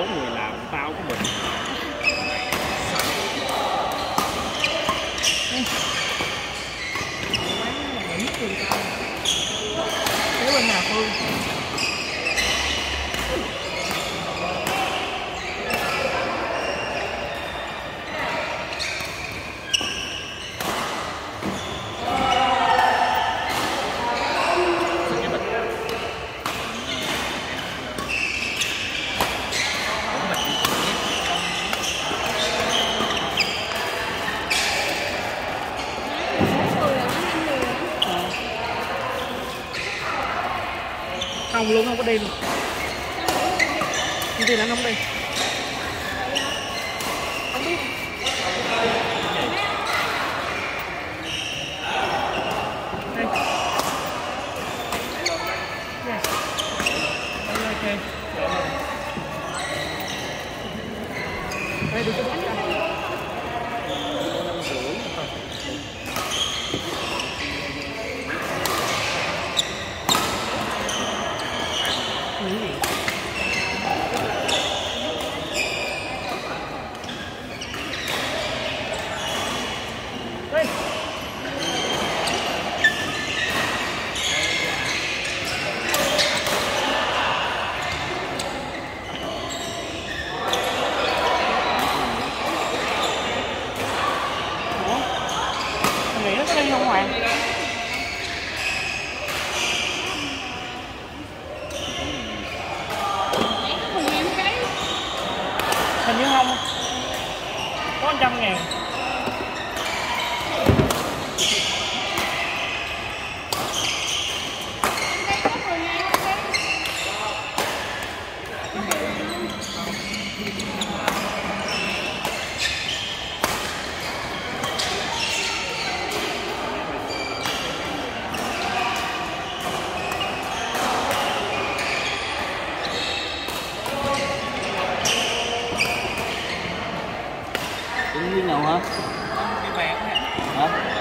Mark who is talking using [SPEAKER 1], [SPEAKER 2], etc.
[SPEAKER 1] bốn người làm tao của mình.
[SPEAKER 2] Không luôn không có đi luôn công ty nóng nó không đi không biết đây đây, được Cái gì? Đây. Ủa? Mình nghĩ nó có đi không Hoàng? Hình như không. Có trăm ngàn.
[SPEAKER 1] Nào hả?
[SPEAKER 2] Cái vàng
[SPEAKER 1] Hả?